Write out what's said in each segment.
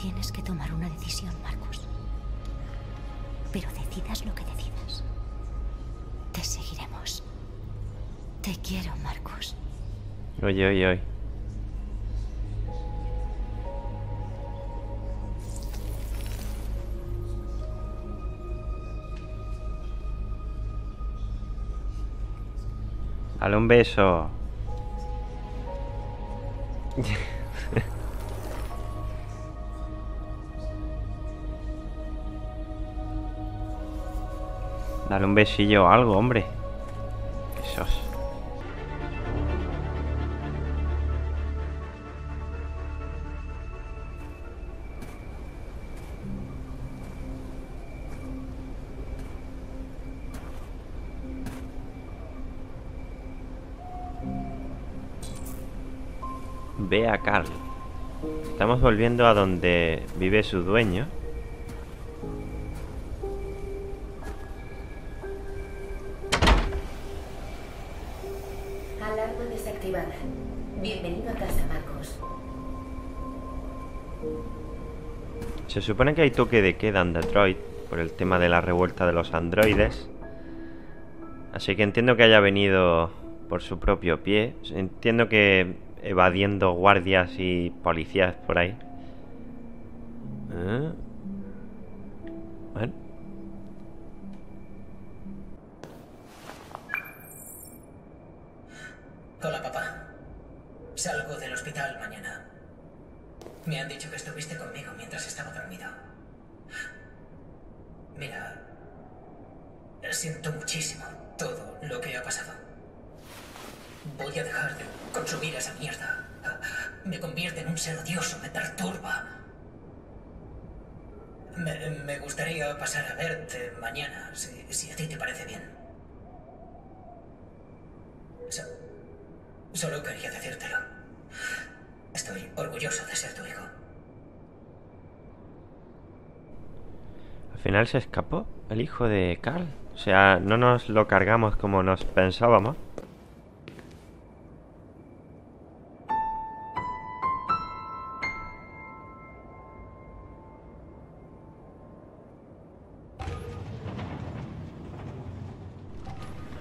Tienes que tomar una decisión, Marcus. Pero decidas lo que decidas. Te seguiremos. Te quiero, Marcus. Oye, oye, oye. Dale un beso. Dale un besillo o algo, hombre. ¿Qué sos? Ve a Carl. Estamos volviendo a donde vive su dueño. Desactivada. Bienvenido a casa, Marcos. Se supone que hay toque de queda en Detroit por el tema de la revuelta de los androides. Así que entiendo que haya venido por su propio pie. Entiendo que evadiendo guardias y policías por ahí. ¿Eh? Salgo del hospital mañana. Me han dicho que estuviste conmigo mientras estaba dormido. Mira, siento muchísimo todo lo que ha pasado. Voy a dejar de consumir esa mierda. Me convierte en un ser odioso, me perturba. Me, me gustaría pasar a verte mañana, si, a ti te parece bien. Solo quería decírtelo. Estoy orgulloso de ser tu hijo. Al final se escapó el hijo de Carl. O sea, no nos lo cargamos como nos pensábamos.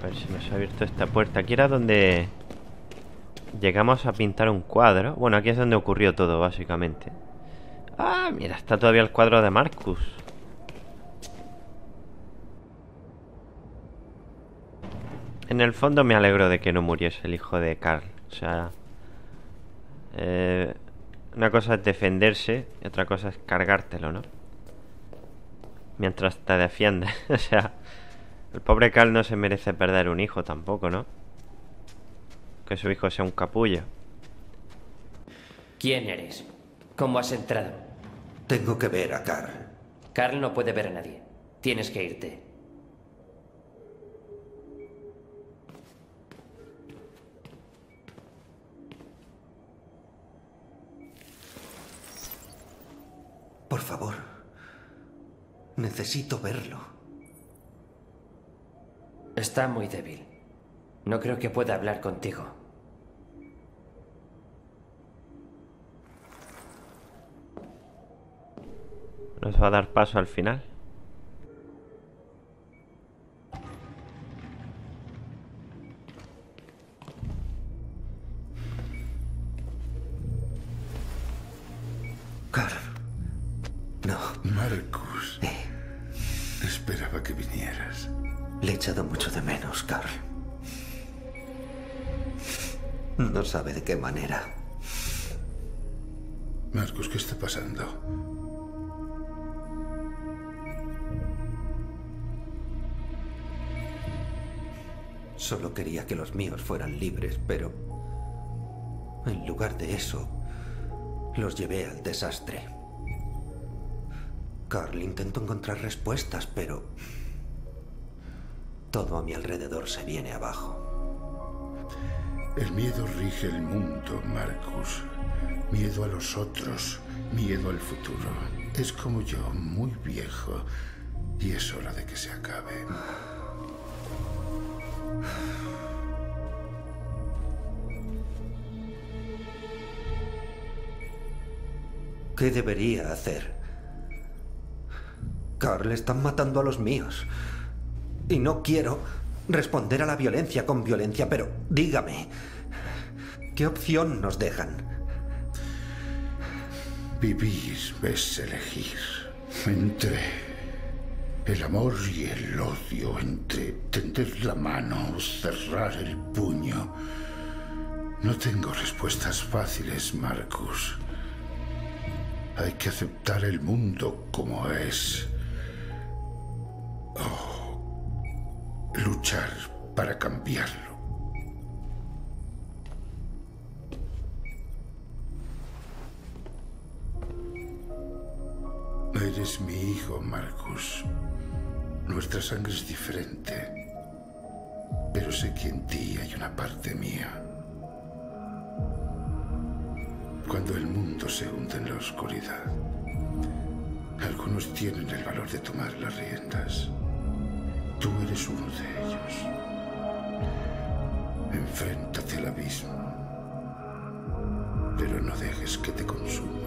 A ver si nos ha abierto esta puerta. Aquí era donde llegamos a pintar un cuadro. Bueno, aquí es donde ocurrió todo, básicamente. Ah, mira, está todavía el cuadro de Marcus. En el fondo me alegro de que no muriese el hijo de Carl. O sea... eh, una cosa es defenderse y otra cosa es cargártelo, ¿no? Mientras te defiendes. o sea... El pobre Carl no se merece perder un hijo tampoco, ¿no? Que su hijo sea un capullo. ¿Quién eres? ¿Cómo has entrado? Tengo que ver a Carl. Carl no puede ver a nadie. Tienes que irte. Por favor. Necesito verlo. Está muy débil. No creo que pueda hablar contigo. Nos va a dar paso al final. Carl. No, Marcus. Esperaba que vinieras. le he echado mucho de menos, Carl. No sabe de qué manera. Marcus, ¿qué está pasando? Solo quería que los míos fueran libres, pero... En lugar de eso, los llevé al desastre. Carl intentó encontrar respuestas, pero... Todo a mi alrededor se viene abajo. El miedo rige el mundo, Marcus. Miedo a los otros, miedo al futuro. Es como yo, muy viejo, y es hora de que se acabe. ¿Qué debería hacer? Carl, están matando a los míos. Y no quiero responder a la violencia con violencia, pero dígame, ¿qué opción nos dejan? Vivir es elegir entre el amor y el odio, entre tender la mano cerrar el puño. No tengo respuestas fáciles, Marcus. Hay que aceptar el mundo como es. O luchar para cambiarlo. Eres mi hijo, Marcus. Nuestra sangre es diferente. Pero sé que en ti hay una parte mía. Cuando el mundo se hunde en la oscuridad, algunos tienen el valor de tomar las riendas. Tú eres uno de ellos. Enfréntate al abismo, pero no dejes que te consuma.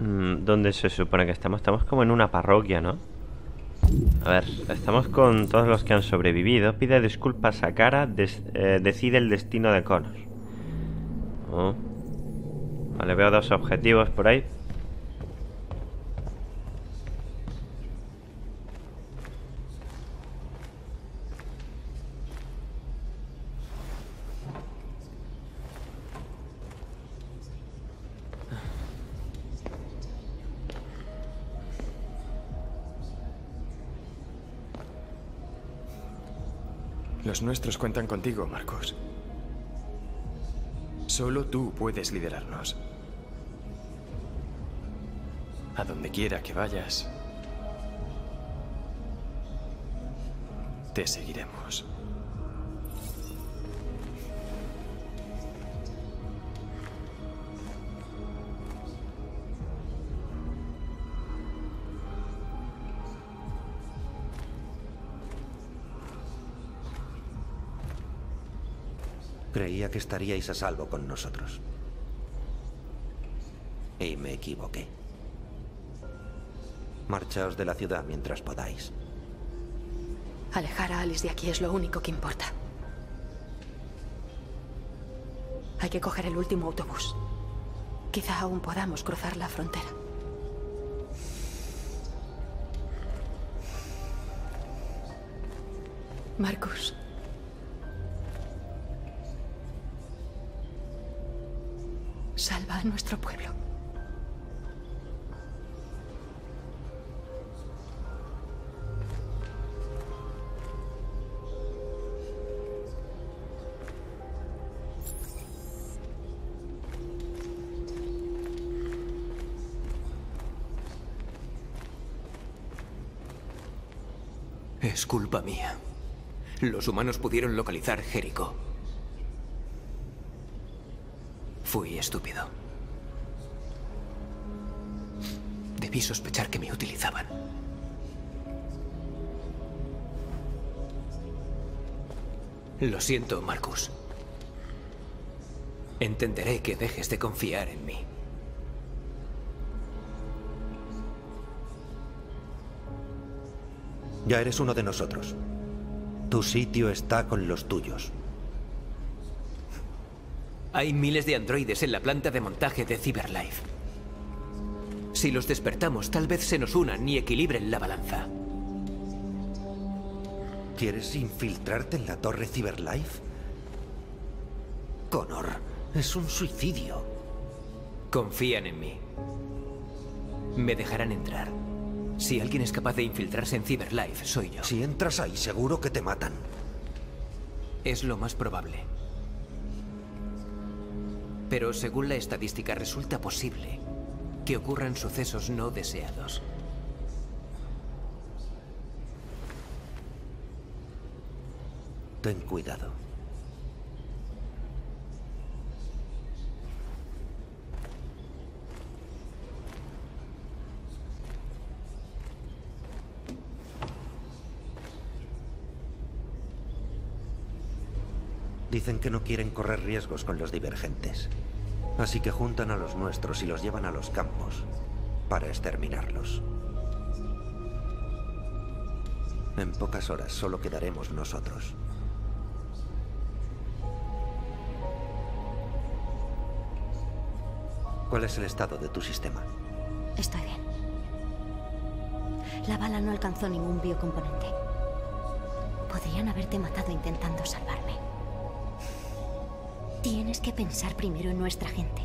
¿Dónde se supone que estamos? Estamos como en una parroquia, ¿no? A ver, estamos con todos los que han sobrevivido. Pide disculpas a Cara, eh, decide el destino de Connor. Oh. Vale, veo dos objetivos por ahí. Los nuestros cuentan contigo, Marcos. Solo tú puedes liderarnos. A donde quiera que vayas, te seguiremos. Creía que estaríais a salvo con nosotros. Y me equivoqué. Marchaos de la ciudad mientras podáis. Alejar a Alice de aquí es lo único que importa. Hay que coger el último autobús. Quizá aún podamos cruzar la frontera. Marcus. A nuestro pueblo. Es culpa mía. Los humanos pudieron localizar Jericho. Fui estúpido. Debí sospechar que me utilizaban. Lo siento, Marcus. Entenderé que dejes de confiar en mí. Ya eres uno de nosotros. Tu sitio está con los tuyos. Hay miles de androides en la planta de montaje de Cyberlife. Si los despertamos, tal vez se nos unan y equilibren la balanza. ¿Quieres infiltrarte en la torre Cyberlife? Connor, es un suicidio. Confían en mí. Me dejarán entrar. Si alguien es capaz de infiltrarse en Cyberlife, soy yo. Si entras ahí, seguro que te matan. Es lo más probable. Pero según la estadística resulta posible que ocurran sucesos no deseados. Ten cuidado. Dicen que no quieren correr riesgos con los divergentes. Así que juntan a los nuestros y los llevan a los campos para exterminarlos. En pocas horas solo quedaremos nosotros. ¿Cuál es el estado de tu sistema? Estoy bien. La bala no alcanzó ningún biocomponente. Podrían haberte matado intentando salvarme. Tienes que pensar primero en nuestra gente.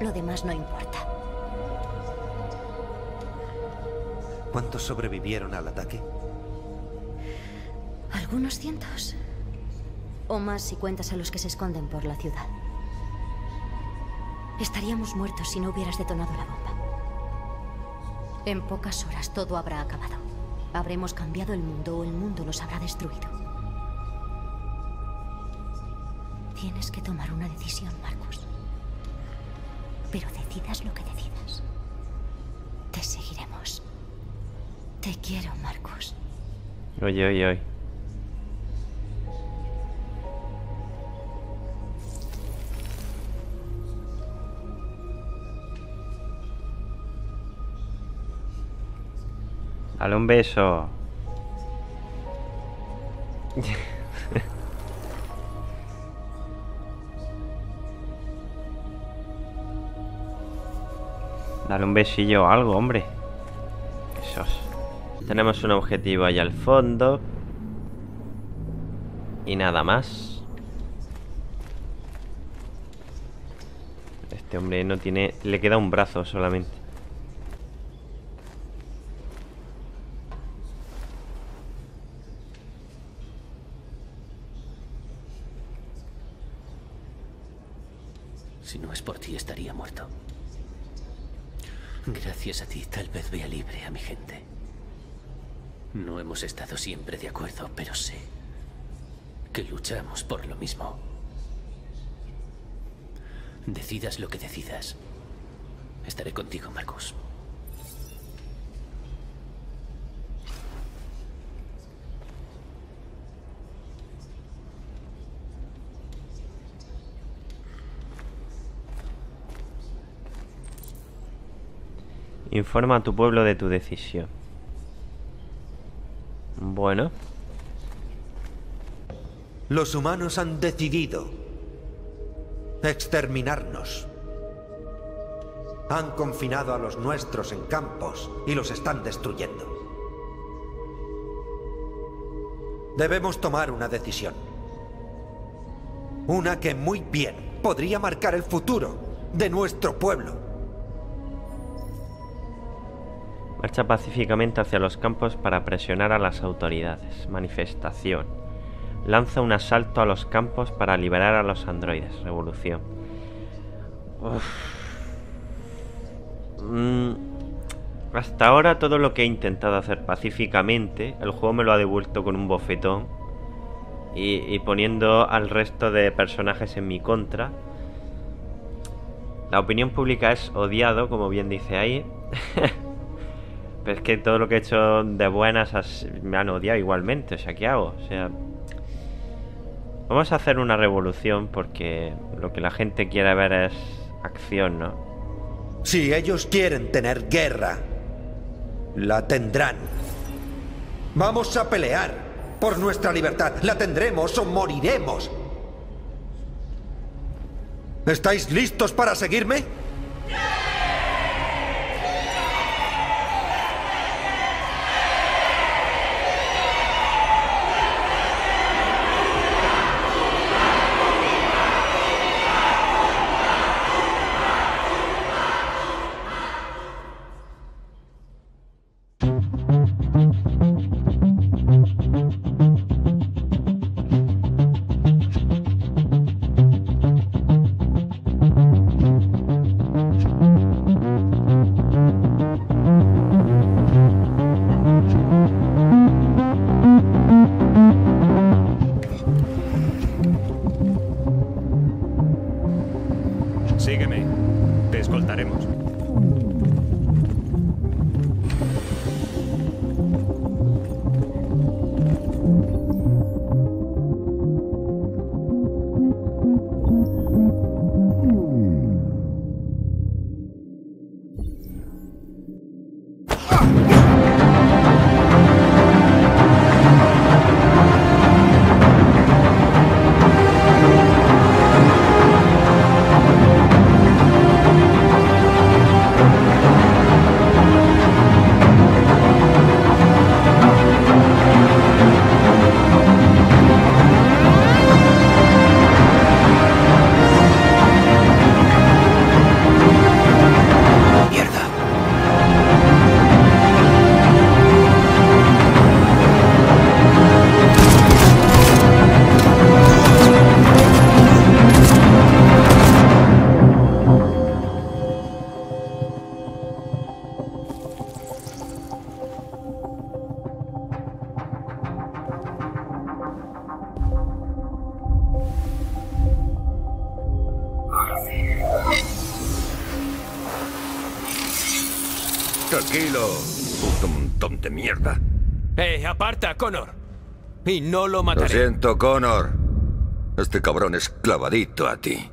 Lo demás no importa. ¿Cuántos sobrevivieron al ataque? Algunos cientos. O más si cuentas a los que se esconden por la ciudad. Estaríamos muertos si no hubieras detonado la bomba. En pocas horas todo habrá acabado. Habremos cambiado el mundo o el mundo nos habrá destruido. Tienes que tomar una decisión, Marcus. Pero decidas lo que decidas. Te seguiremos. Te quiero, Marcus. Oye, oye, oye. Dale un beso. Dale un besillo o algo, hombre. Esos. Tenemos un objetivo ahí al fondo. Y nada más. Este hombre no tiene... Le queda un brazo solamente. Si no es por ti, estaría muerto. Gracias a ti, tal vez vea libre a mi gente. No hemos estado siempre de acuerdo, pero sé que luchamos por lo mismo. Decidas lo que decidas. Estaré contigo, Marcus. Informa a tu pueblo de tu decisión. Bueno. Los humanos han decidido exterminarnos. Han confinado a los nuestros en campos y los están destruyendo. Debemos tomar una decisión. Una que muy bien podría marcar el futuro de nuestro pueblo. Marcha pacíficamente hacia los campos para presionar a las autoridades. Manifestación. Lanza un asalto a los campos para liberar a los androides. Revolución. Mm, Hasta ahora todo lo que he intentado hacer pacíficamente, el juego me lo ha devuelto con un bofetón y, y poniendo al resto de personajes en mi contra. La opinión pública es odiado, como bien dice ahí. Pero es que todo lo que he hecho de buenas me han odiado igualmente. O sea, ¿qué hago? O sea... Vamos a hacer una revolución porque lo que la gente quiere ver es acción, ¿no? Si ellos quieren tener guerra, la tendrán. Vamos a pelear por nuestra libertad. La tendremos o moriremos. ¿Estáis listos para seguirme? Sígueme. Te escoltaremos. Tranquilo, puto montón de mierda. ¡Eh, aparta, Connor! Y no lo Lo mataré. siento, Connor. Este cabrón es clavadito a ti.